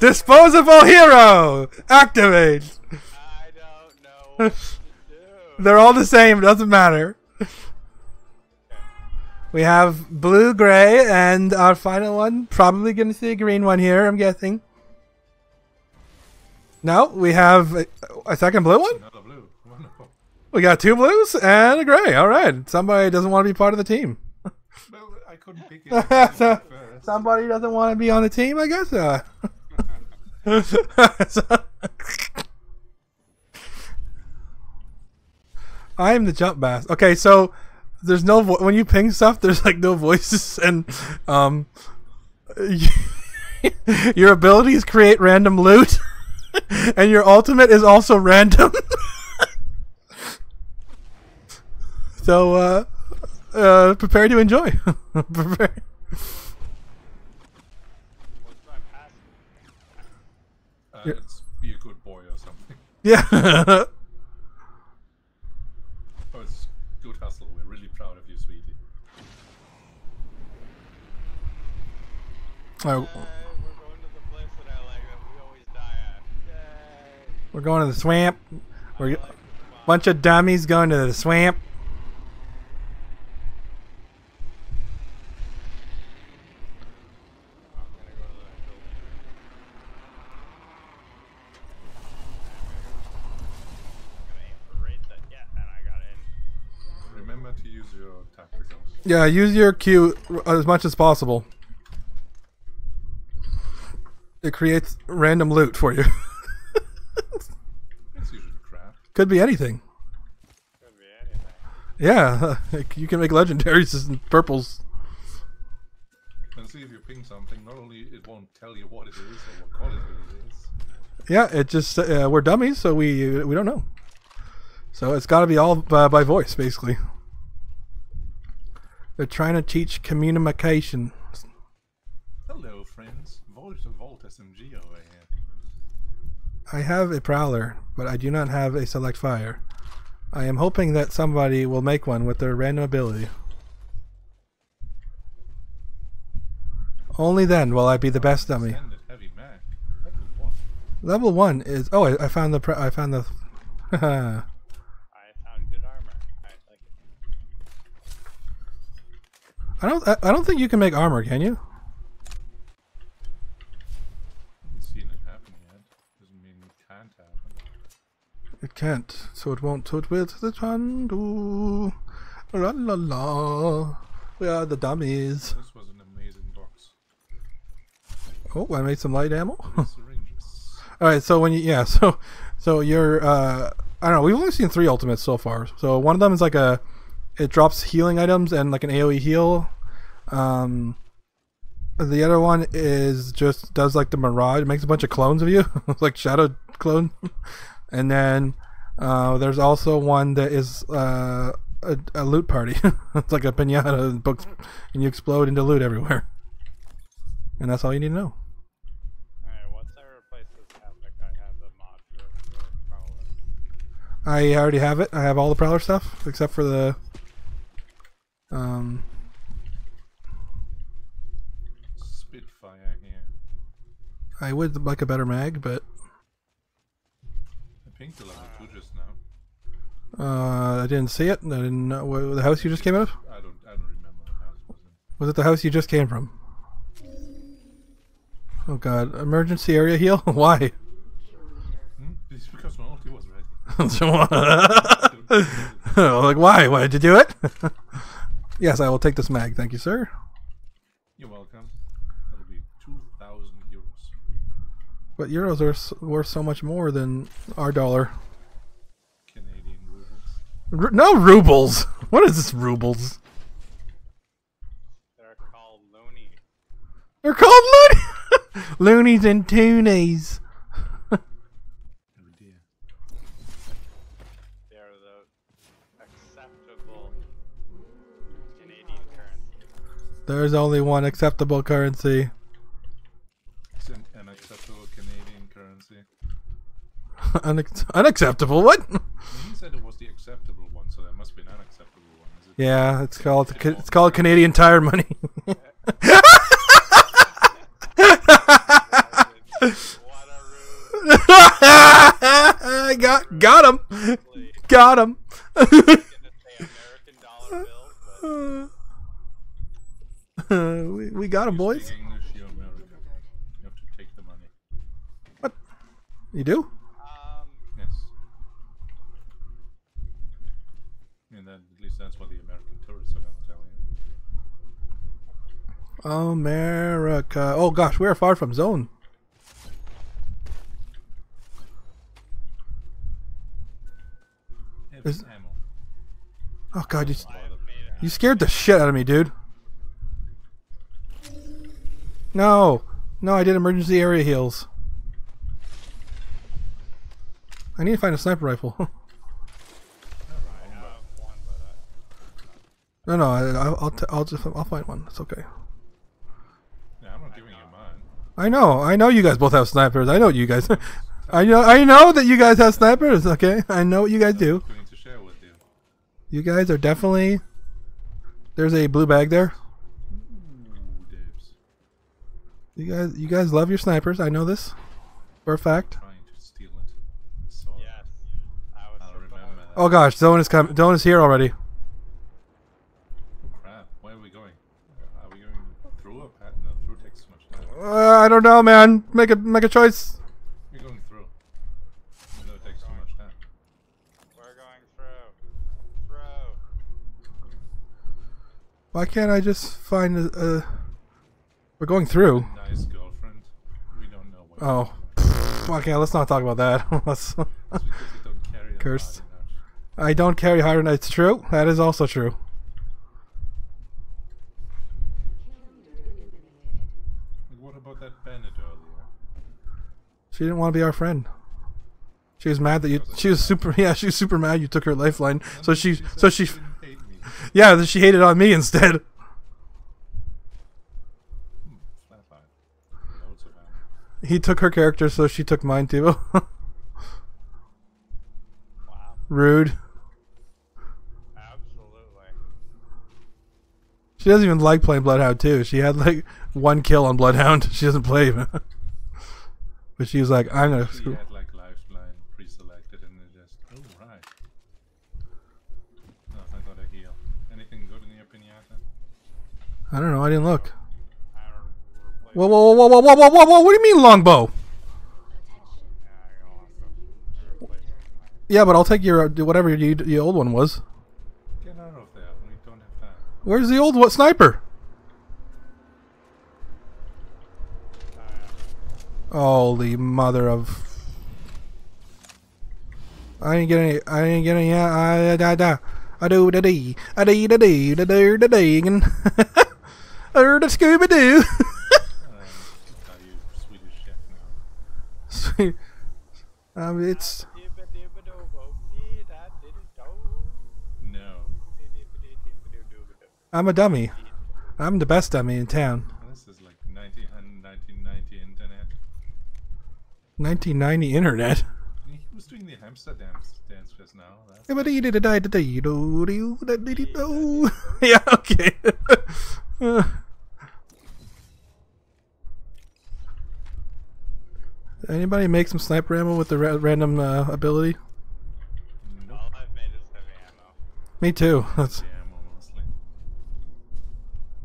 Disposable hero! Activate! I don't know what to do. They're all the same, doesn't matter. We have blue, gray, and our final one. Probably gonna see a green one here, I'm guessing. No, we have a, a second blue one? Blue. We got two blues and a gray. Alright. Somebody doesn't want to be part of the team. Couldn't pick it So-. Somebody doesn't want to be on the team, I guess. Uh. I am the jumpmaster. Okay, so there's no vo- when you ping stuff. There's like no voices, and um, your abilities create random loot, and your ultimate is also random. so uh, uh, prepare to enjoy. prepare. What's my passive? Uh, it's be a good boy or something. Yeah. Oh, it's good hustle. We're really proud of you, sweetie. All right, Yay, we're going to the place that I like that we always die at. Yay. we're going to the swamp. We're bunch of dummies going to the swamp. I'm gonna go to the building. I'm gonna aim for right that. Yeah, and I got it in. Remember to use your tacticals. Yeah, use your Q as much as possible. It creates random loot for you. It's usually crap. Could be anything. Could be anything. Yeah, you can make legendaries and purples. And see if you ping something. Not only it won't tell you what it is or what quality it is. Yeah, it just uh, we're dummies, so we we don't know. So it's got to be all by, by voice, basically. They're trying to teach communication. Hello, friends. Volt Volt SMG over here. I have a prowler, but I do not have a select fire. I am hoping that somebody will make one with their random ability. Only then will I be the best dummy. Level one. Is oh I, I found the pre- I found the. I found good armor. I like it. I don't I, I don't think you can make armor, can you? Haven't seen it happen yet. Doesn't mean it can't happen. It can't, so it won't. So it will. The Chandu. La la la. We are the dummies. This was an amazing box. Oh, I made some light ammo. All right, so when you yeah, so so you're uh I don't know, we've only seen 3 ultimates so far. So one of them is like a it drops healing items and like an AoE heal. Um the other one is just does like the mirage, it makes a bunch of clones of you, like shadow clone. and then uh there's also one that is uh a, a loot party. it's like a piñata and books and you explode into loot everywhere. And that's all you need to know. Alright, once I replace this epic, I have the mod for the prowler. I already have it. I have all the Prowler stuff except for the. Um, Spitfire here. I would like a better mag, but I pinged the level 2 just now. uh, I didn't see it. I didn't know what, the house you just came out of. I don't I don't remember what house was in. Was it the house you just came from? Oh God! Emergency area heal. Why? Hmm? It's because my ulti was ready. like why? Why did you do it? Yes, I will take this mag. Thank you, sir. You're welcome. That'll be 2,000 euros. But euros are worth so much more than our dollar. Canadian rubles. R- no rubles. What is this rubles? They're called loony. They're called loonies. loonies and toonies. There's only one acceptable currency. It's an unacceptable Canadian currency. Unacceptable? What? You said it was the acceptable one, so there must be an unacceptable one. It yeah, it's called it's, it's called Canadian Tire Money. I got got him, got him. we, we got him, boys. Speak English, you're American. You have to take the money. You do? um, Yes. And then at least that's what the American tourists are gonna tell you. America. Oh gosh, we're far from zone. Is- Oh god, you I have made it. you scared the shit out of me, dude. No, no, I did emergency area heals. I need to find a sniper rifle. I have one, but no, no, I, I'll I'll, t- I'll just I'll find one. It's okay. Yeah, I'm not giving you mine. I know, I know you guys both have snipers. I know you guys. I know, I know that you guys have snipers. Okay, I know what you guys do. I'm to share with you. You guys are definitely. There's a blue bag there. Ooh, dibs. You guys, you guys love your snipers. I know this for a fact. Trying to steal it. So yes, I was I'll surprised. remember that. Oh gosh, zone is coming. Zone is here already. Oh, crap. Where are we going? Uh, Are we going through or pat? No, through takes much time. Uh, I don't know, man. Make a make a choice. We're going through. I know it takes too much time. We're going through. Through. Why can't I just find a? a we're going through. Nice girlfriend. We don't know what. Oh, okay. Let's not talk about that. Let's- It's because you don't carry Cursed. I don't carry hard enough. It's true. That is also true. What about that Bennett earlier? She didn't want to be our friend. She was mad that you. She was super. Yeah, she was super mad you took her lifeline. So she. So she. didn't hate me. Yeah, she hated on me instead. Hmm, flatline. Loads of ammo. He took her character, so she took mine too. Wow. Rude. Absolutely. She doesn't even like playing Bloodhound too. She had like one kill on Bloodhound. She doesn't play. but she was like, I'm gonna. She had like lifeline pre-selected and it just. Oh right. Oh, I got a heal. Anything good in your pinata? I don't know. I didn't look. I don't replace Whoa, whoa, whoa, whoa, whoa, whoa, whoa, whoa! What do you mean longbow? Yeah, I don't want to replace it. Yeah, but I'll take your uh, whatever your, your old one was. Get out of there. We don't have time. Where's the old what sniper? Holy mother of! I ain't getting. Any, I ain't getting. Yeah, I da da. I do da dee. I dee da dee da dee da dee. and- Er da Scooby Doo. Um, are you Swedish chef now? Sweet. Um, it's. No. I'm a dummy. I'm the best dummy in town. This is like 90, 1990 internet. 1990 internet. He was doing the hamster dance dance just now. That's Yeah, okay. Uh. Anybody make some sniper ammo with the ra- random uh, ability? nope. All I've made is heavy ammo, Me too. That's ammo mostly.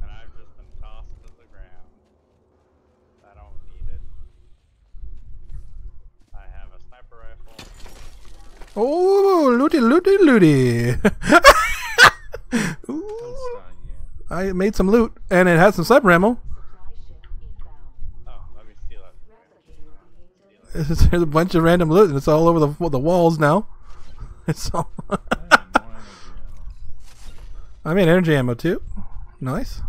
and I've just been tossed to the ground. I don't need it. I have a sniper rifle. oh, looty, looty, looty. I made some loot, and it had some sniper ammo. There's a bunch of random loot, and it's all over the the walls now. It's all. I have more energy ammo. Made energy ammo too. Nice.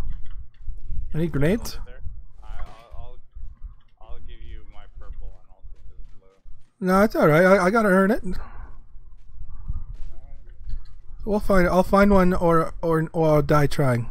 Any grenades? I, I'll, I'll, I'll give you my purple and I'll take this blue. No, it's all right. I, I gotta earn it. We'll find. I'll find one, or or or I'll die trying.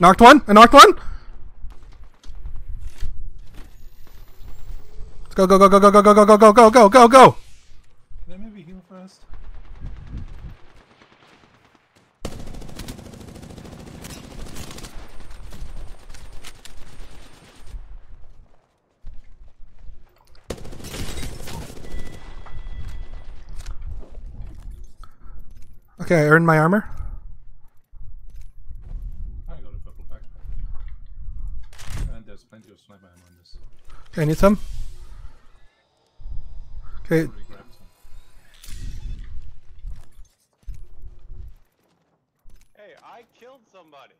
Knocked one. I knocked one. Let's go, go, go, go, go, go, go, go, go, go, go, go, go. Can I maybe heal first? Okay, I earned my armor. I got a purple backpack. And there's plenty of sniper ammo in this. Okay, I need some. Okay, Already grabbed some. Hey, I killed somebody.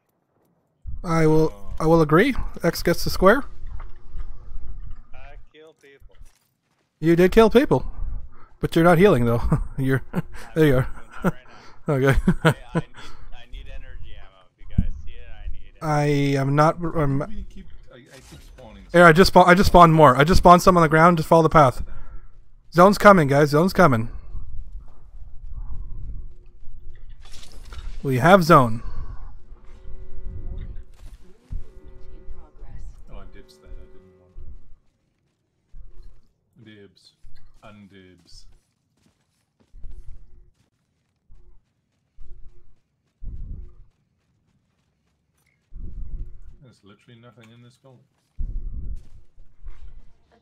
I will. I will agree. X gets the square. I kill people. You did kill people, but you're not healing though. you're. there you are. Right. Okay. Hey, I need, I need energy ammo. If you guys see it, I need it. I am not. Um, We keep. I, I keep spawning. Here, I just spawn, I just spawned more. I just spawned some on the ground. Just follow the path. Zone's coming, guys. Zone's coming. We have zone. Oh, I dibs that. I didn't want. Dibs. Undibs. There's literally nothing in this building.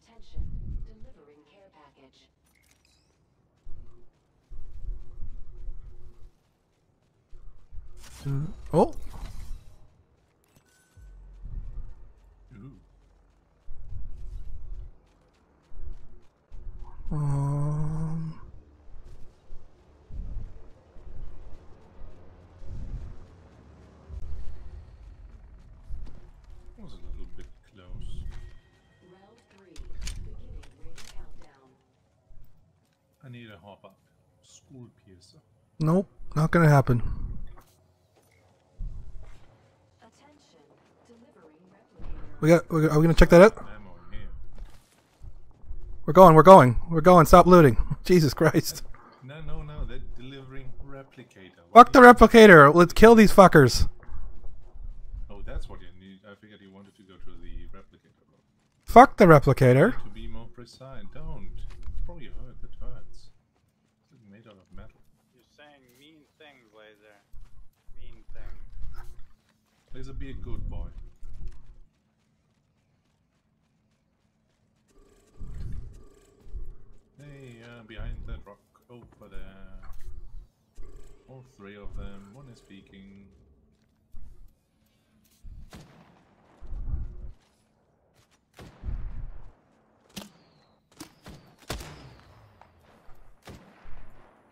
Attention, delivering care package. Hmm? Oh, I need a hop up. School piercer. nope, not gonna happen. Attention, delivering replicator. We got. we got- Are we gonna check that out? Ammo in here. We're going. We're going. We're going. Stop looting. Jesus Christ. No, no, no. They're delivering replicator. Fuck the replicator. Let's kill these fuckers. Oh, that's what you need. I figured you wanted to go to the replicator. Fuck the replicator. To be more precise, don't. It's probably hurt. That hurts. It's out of metal. You're saying mean things, Laser. Mean things. Laser, be a good boy. Hey, uh, behind that rock over there. All three of them. One is speaking.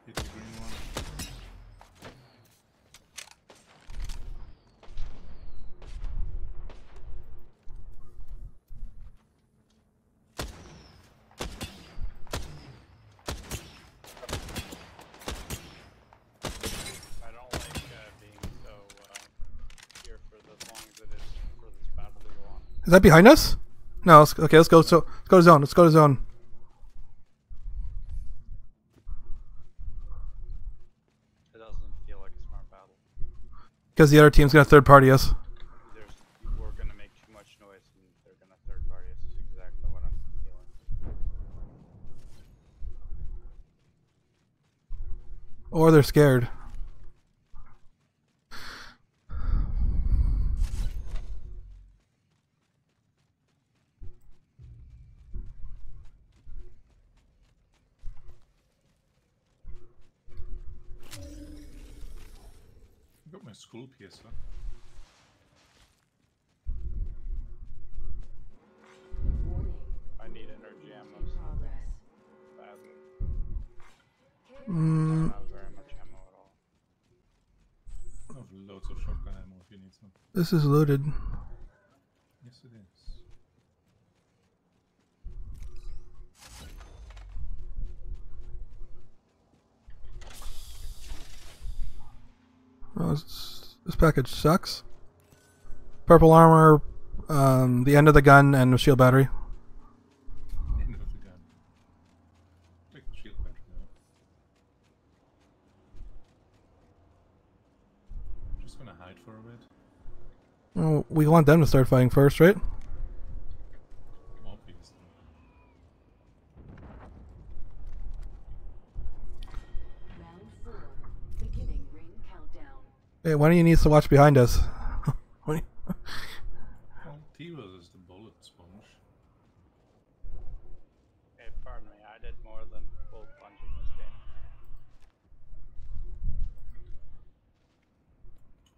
Hit the green one. I don't like uh, being so uh, here for as long as it is for this battle to go on. Is that behind us? No. Let's, okay. Let's go. So let's go to zone. Let's go to zone. It doesn't feel like a smart battle. Because the other team's gonna third party us. There's we're gonna make too much noise and they're gonna third party us. Is exactly what I'm feeling. Or they're scared. Loads of shotgun ammo if you need some. this is loaded. Yes, it is. Oh, this, this package sucks. Purple armor, um, the end of the gun, and a shield battery. Oh, we want them to start fighting first, right? Hey, one of you needs to watch behind us. Well, Tivos is the bullet sponge. Hey, pardon me, I did more than full plunging this game.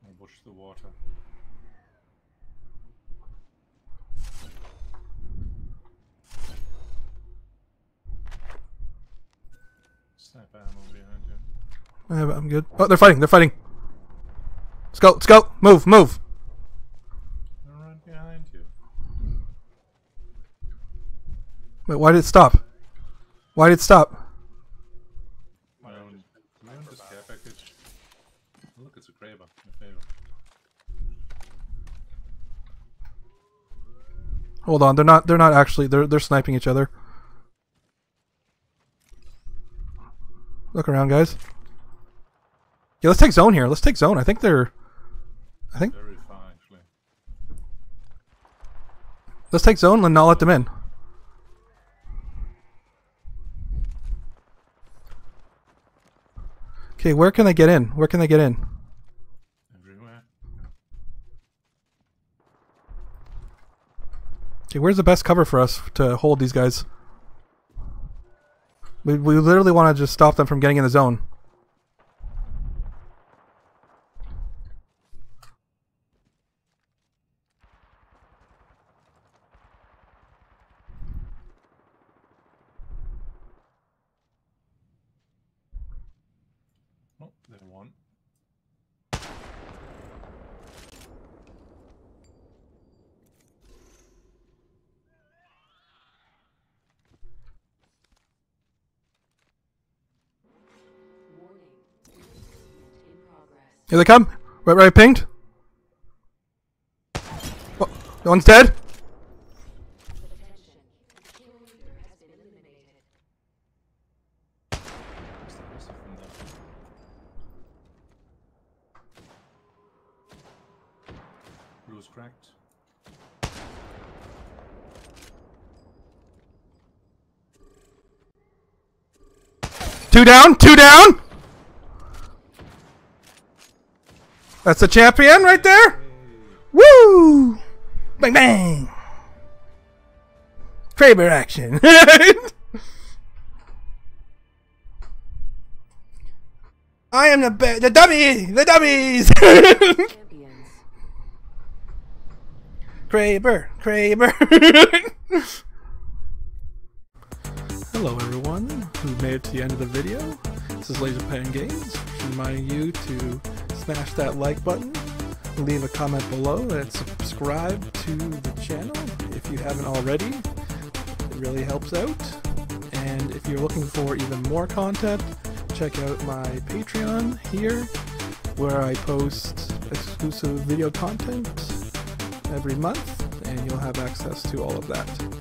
I'll watch the water. Sniper ammo behind you. I'm good. Oh, they're fighting. They're fighting. Let's go. Let's go. Move. Move. They're right behind you. Wait, why did it stop? Why did it stop? My own, my own care package. Look, it's a Kraber. My favorite. Hold on. They're not. They're not actually. They're they're sniping each other. Look around, guys. Yeah, let's take zone here. Let's take zone. I think they're. I think Very far, actually. let's take zone and not let them in. Okay, where can they get in? Where can they get in? Everywhere. Okay, where's the best cover for us to hold these guys? We, we literally want to just stop them from getting in the zone. Oh, they won. Here they come. Right, right, pinged. Oh, that one's dead. Attention. Kill leader has been eliminated. Where's the rest of them then? Blue's cracked. Two down. Two down. That's the champion right there. Woo! Bang bang. Kraber action. I am the be- the dummy, the dummies. Kraber, Kraber. Hello everyone who made it to the end of the video. This is Laser Pen Games, reminding you to smash that like button, leave a comment below, and subscribe to the channel if you haven't already. It really helps out. And if you're looking for even more content, check out my Patreon here, where I post exclusive video content every month, and you'll have access to all of that.